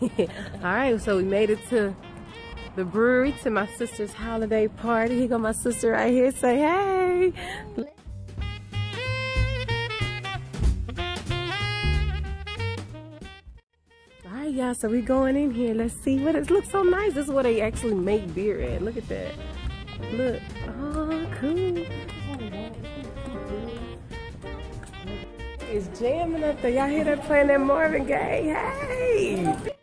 All right, so we made it to the brewery to my sister's holiday party. Here go my sister right here. Say hey. All right, y'all. So we going in here. Let's see what it looks so nice. This is where they actually make beer at. Look at that. Look. Oh, cool. It's jamming up there. Y'all hear that playing that Marvin Gaye? Hey!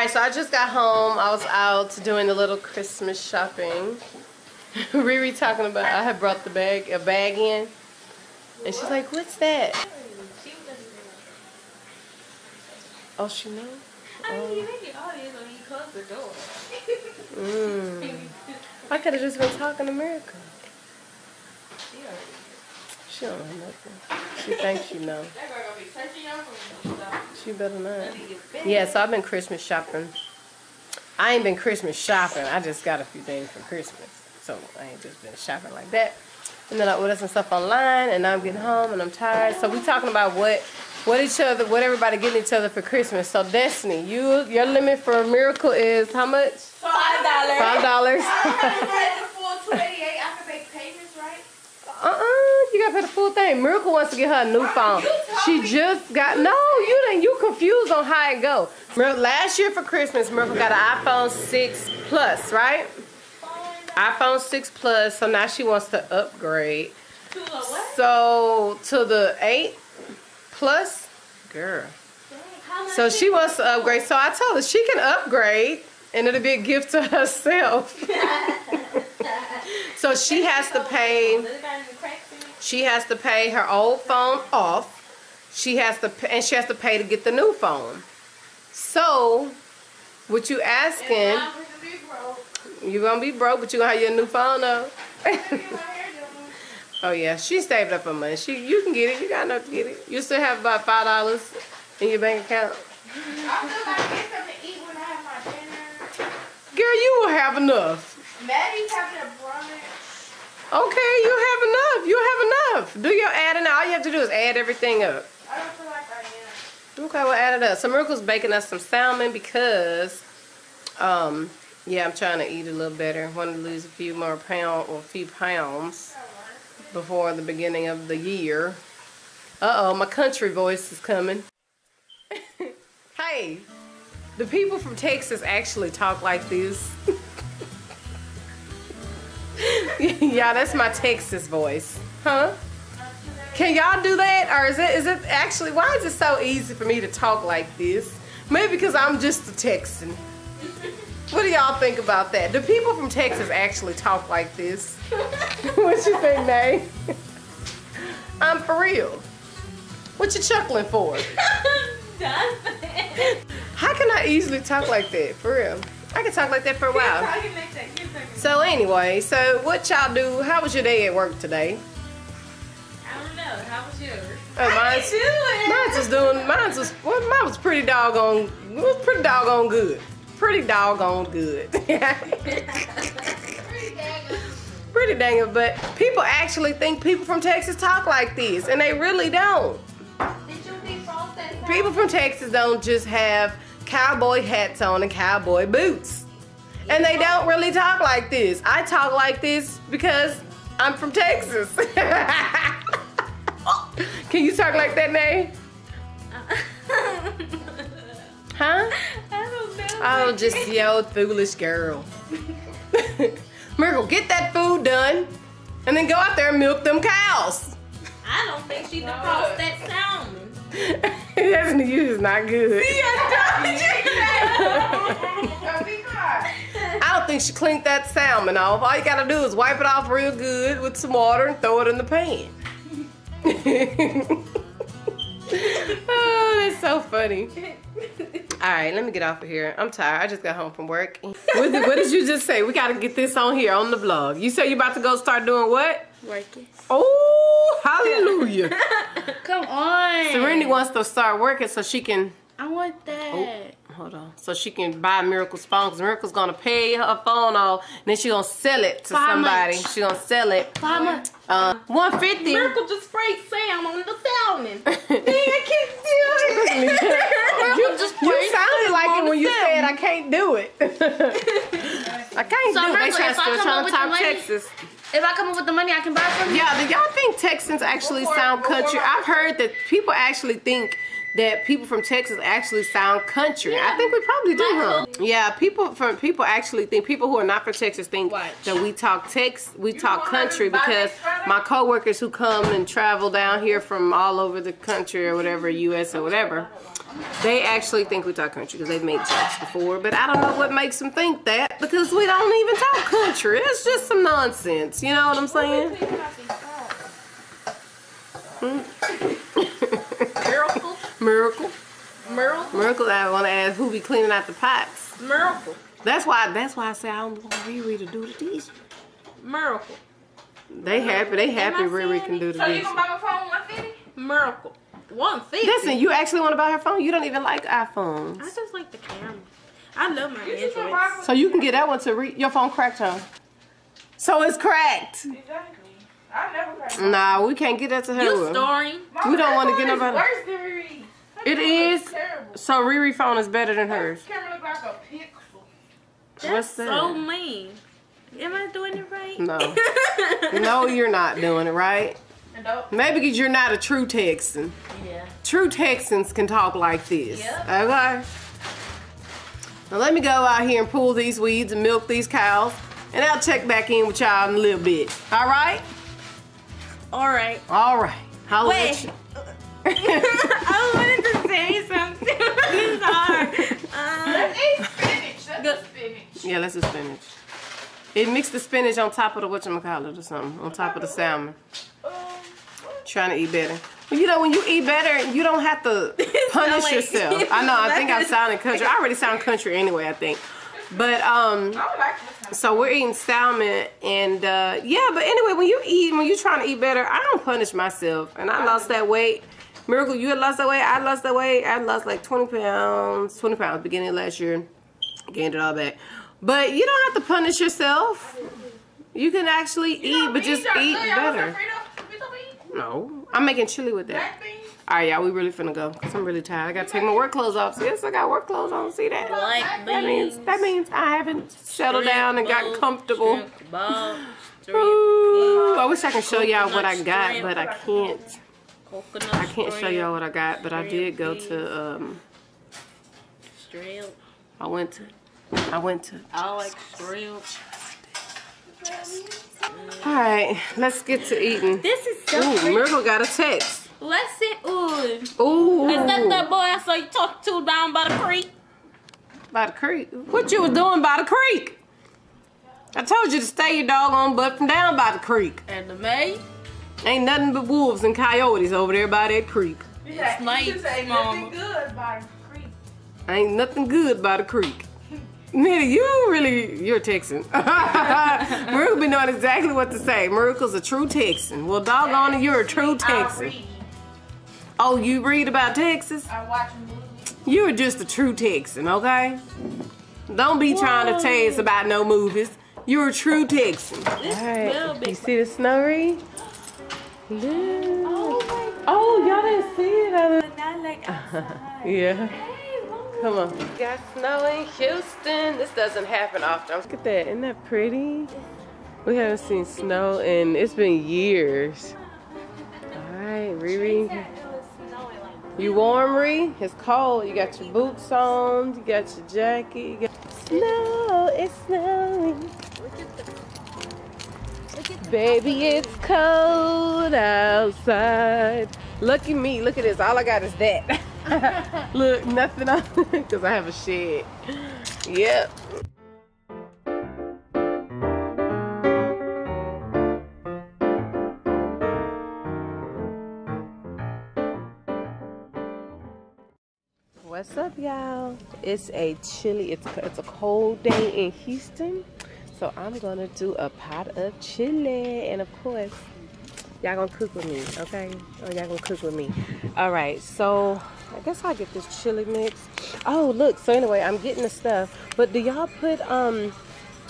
Right, so I just got home. I was out doing a little Christmas shopping. Riri talking about I had brought the bag, a bag in, and she's like, "What's that?" Oh, she know. I mean, you make it obvious when you close the door. Mm. I could have just been talking to Myracle. She don't know nothing. She thinks she know. She better not. Yeah, so I've been Christmas shopping. I ain't been Christmas shopping. I just got a few things for Christmas. So I ain't just been shopping like that. And then I ordered some stuff online and now I'm getting home and I'm tired. So we talking about what what each other what everybody getting each other for Christmas. So Destiny, you your limit for a Myracle is how much? Five dollars. Five dollars. the full two eighty eight. I can make payments, right? Uh-uh, gotta pay the full thing. Myracle wants to get her a new phone. She just got no, you didn't. You confused on how it go. Last year for Christmas, Myracle got an iPhone 6 Plus, right? iPhone 6 Plus. So now she wants to upgrade. To a what? So to the 8 Plus, girl. So she wants to upgrade. So I told her she can upgrade, and it'll be a gift to herself. so she has to pay. She has to pay her old phone off. She has to pay, and she has to pay to get the new phone. So, what you asking? I'm gonna be broke. You gonna be broke, but you gonna have your new phone though. Get my hair done. oh yeah, she saved up her money. She, you can get it. You got enough to get it. You still have about five dollars in your bank account. I feel like get something to eat when I have my dinner. Girl, you will have enough. Maddie's having a. Okay, you have enough. You have enough. Do your adding. All you have to do is add everything up. I don't feel like I am. Okay, we'll add it up. So Myracle's baking us some salmon because, um, yeah, I'm trying to eat a little better. Want to lose a few more pounds or a few pounds before the beginning of the year. Uh oh, my country voice is coming. hey, the people from Texas actually talk like this. yeah, that's my Texas voice, huh? Can y'all do that, or is it is it actually? Why is it so easy for me to talk like this? Maybe because I'm just a Texan. What do y'all think about that? Do people from Texas actually talk like this? what you think, Nay? I'm for real. What you chuckling for? Nothing. How can I easily talk like that? For real. I could talk like that for a while. Talking like that. Keep talking. So anyway, so what y'all do? How was your day at work today? I don't know. How was yours? Oh, mine's, mine's was doing, mine's was, well, mine was pretty doggone, was pretty doggone good. Pretty doggone good. pretty dang good, but people actually think people from Texas talk like this, and they really don't. Did you defrost that? People from Texas don't just have cowboy hats on and cowboy boots. And they don't really talk like this. I talk like this because I'm from Texas. Can you talk like that, Nay? Huh? I don't know. Oh, just the old foolish girl. Myracle, get that food done and then go out there and milk them cows. I don't think she defrost that salmon. That's news is not good. I don't think she cleaned that salmon off. All you gotta do is wipe it off real good with some water and throw it in the pan. oh, is so funny. All right, let me get off of here. I'm tired. I just got home from work. What did, what did you just say? We got to get this on here on the vlog. You said you're about to go start doing what? Working. Oh, hallelujah. Come on. Serenity wants to start working so she can I want that. Oh. Hold on so she can buy Myracle's phone because Myracle's gonna pay her phone off and then she gonna sell it to how somebody. much? She gonna sell it. How much? Uh, one fifty. Myracle just sprayed Sam on the salmon. I can't you, just you sounded like it when you salmon. said I can't do it. I can't So do it. They Myracle, try, still trying to the Texas. If I come up with the money, I can buy from you. Yeah, do y'all think Texans actually Before- sound country? my- I've heard that people actually think that people from Texas actually sound country. I think we probably do, huh? Yeah, people from people actually think people who are not from Texas think Watch. that we talk Tex, we talk country us to buy because next Friday? my coworkers who come and travel down here from all over the country or whatever, U.S. or whatever. They actually think we talk country because they've made jokes before, but I don't know what makes them think that because we don't even talk country. It's just some nonsense. You know what I'm saying? Hmm? Myracle. Myracle. Myracle. Myracle, I want to ask who be cleaning out the pots. Myracle. That's why. That's why I say I don't want Riri to do the dishes. Myracle. They happy. They happy Riri can do the So you dishes. gonna buy my phone 150? Myracle. One fifty. Listen, you actually want to buy her phone? You don't even like iPhones, I just like the camera. I love my You just gonna buy Androids. so you can get that one to re- your phone cracked, huh? So it's cracked. Exactly. I never cried. Nah, we can't get that to her. You story. We don't wanna get It's nobody- Worse than Riri. Her It camera Terrible. So Riri phone is better than Her hers. camera look like a pixel. That's What's that? so mean. Am I doing it right? No. No, you're not doing it right. And don't. Maybe because you're not a true Texan. Yeah. True Texans can talk like this. Yep. Okay. Now let me go out here and pull these weeds and milk these cows, and I'll check back in with y'all in a little bit. All right? All right. All right. Holla Wait. at you. I wanted to say something. it's hard. Uh, Let's eat spinach. Let's Good. spinach. yeah, that's the spinach. It mixed the spinach on top of the whatchamacallit or something, on top of the salmon. Trying to eat better. Well, you know, when you eat better, you don't have to punish like- yourself. I know, I think I sounded country. I already sound country anyway, I think. But, um, I like this. So we're eating salmon, and uh, yeah. But anyway, when you eat, when you're trying to eat better, I don't punish myself. And I lost that weight. Myracle, you had lost that weight. I lost that weight. I lost like 20 pounds, 20 pounds beginning of last year. Gained it all back. But you don't have to punish yourself. You can actually eat, but just eat better. No, I'm making chili with that. All right, y'all, we really finna go because I'm really tired. I gotta take my work clothes off. So yes, I got work clothes on. See that? Black That means that means I haven't settled down and got comfortable. shrimp shrimp Ooh, I wish I could show y'all what I got, shrimp. but I can't. coconut I can't show y'all what I got, but I did go shrimp, to um Shrimp. I went to I went to I like shrimp. All right, let's get to eating. This is so Ooh, pretty. Myracle got a text. Let's see. Ooh. Ooh, Is that that boy I saw you talk to down by the creek? by the creek. What you was doing by the creek? I told you to stay your doggone butt from down by the creek. And the maid? Ain't nothing but wolves and coyotes over there by that creek. Yeah, Snakes, you just ain't mama. nothing good by the creek. Ain't nothing good by the creek. Nitty, you really, you're a Texan. Myracle be knowing exactly what to say. Myracle's a true Texan. Well, doggone it, you're a true Texan. Oh, you read about Texas? I watch movies. You're just a true Texan, okay? Don't be trying to tell us about no movies. You're a true Texan. This will be. You see the snowy? Look. Oh, y'all didn't see it. other- Not like Yeah. Come on. Got snow in Houston. This doesn't happen often. Look at that. Isn't that pretty? We haven't seen snow in, it's been years. All right, Riri. You warm, Ree? It's cold. You got your boots on. You got your jacket. You got snow. It's snowing. Look at the baby, it's cold outside. Lucky me. Look at this. All I got is that. Look, nothing on because I have a shed. Yep. What's up, y'all? It's a chilly, it's, it's a cold day in Houston. So I'm gonna do a pot of chili. And of course, y'all gonna cook with me, okay? Or y'all gonna cook with me. All right, so I guess I'll get this chili mix. Oh, look, so anyway, I'm getting the stuff. But do y'all put um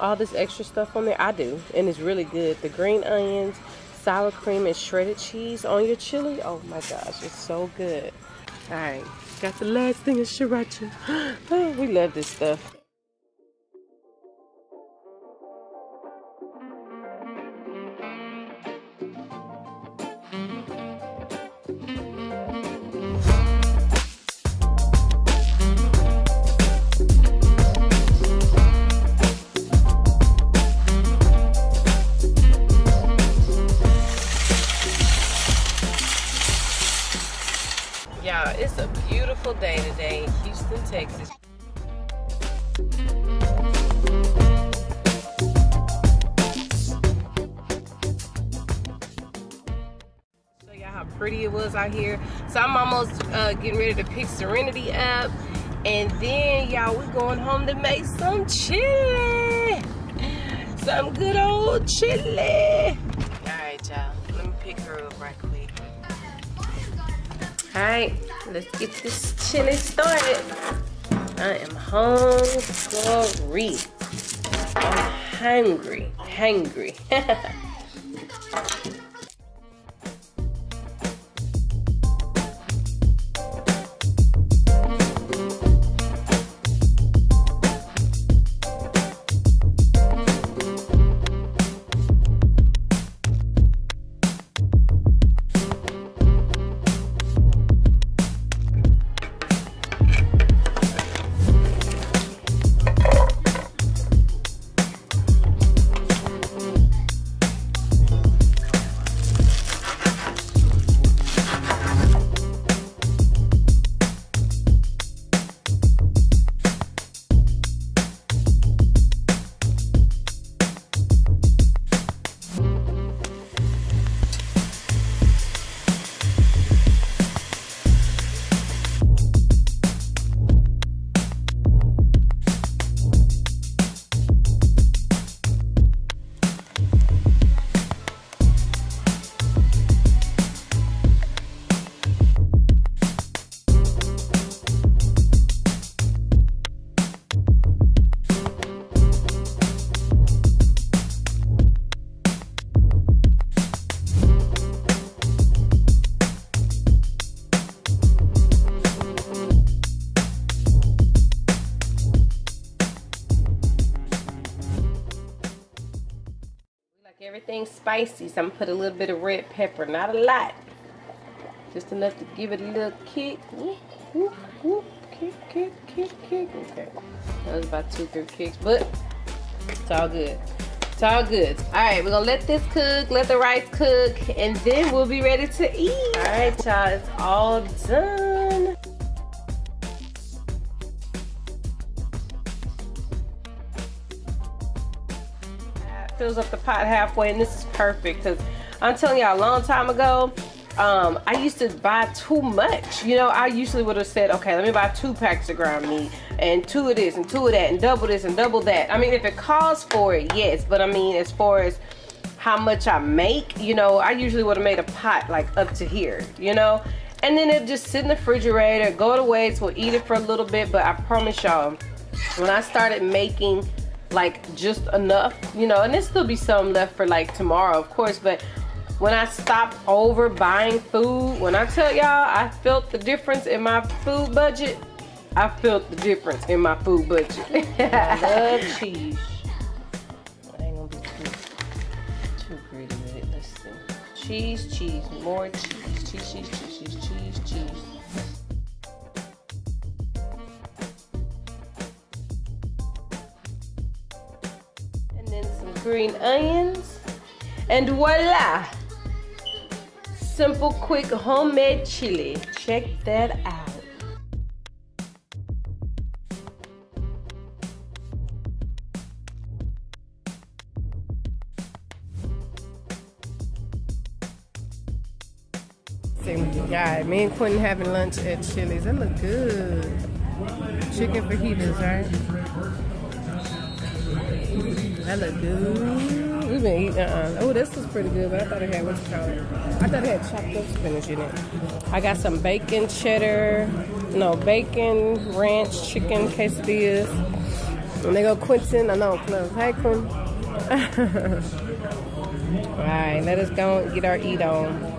all this extra stuff on there? I do, and it's really good. The green onions, sour cream, and shredded cheese on your chili. Oh my gosh, it's so good. All right, got the last thing of sriracha. We love this stuff. Texas. Show y'all how pretty it was out here. So I'm almost uh, getting ready to pick Serenity up. And then, y'all, we going home to make some chili. Some good old chili. All right, y'all. Let me pick her up right quick. All right, let's get this chili started. I am hungry. I'm hungry, hungry. everything spicy, so I'm gonna put a little bit of red pepper, not a lot. Just enough to give it a little kick. Kick, kick, kick, kick. Okay. That was about two, three kicks, but it's all good. It's all good. All right, we're gonna let this cook, let the rice cook, and then we'll be ready to eat. All right, y'all, it's all done. Fills up the pot halfway and this is perfect because I'm telling y'all a long time ago um, I used to buy too much. You know I usually would have said okay let me buy two packs of ground meat and two of this and two of that and double this and double that. I mean if it calls for it yes but I mean as far as how much I make you know I usually would have made a pot like up to here you know? And then it just sit in the refrigerator go to waste we'll eat it for a little bit but I promise y'all when I started making like just enough, you know, and there still be some left for like tomorrow, of course, but when I stopped over buying food, when I tell y'all I felt the difference in my food budget, I felt the difference in my food budget. I love cheese. I ain't gonna be too, too greedy with it. Let's see. Cheese, cheese, more cheese, cheese, cheese, cheese, cheese, cheese, green onions, and voila! Simple, quick, homemade chili. Check that out. Yeah, me and Quentin having lunch at Chili's. That look good. Chicken fajitas, right? That look good. We've been eating, uh-uh. Oh, this is pretty good, but I thought it had, what's it called? I thought it had chopped up spinach in it. I got some bacon cheddar, no, bacon ranch chicken quesadillas. And they go Quentin, I know, Cliff. Hey, Quentin. All right, let us go get our eat on.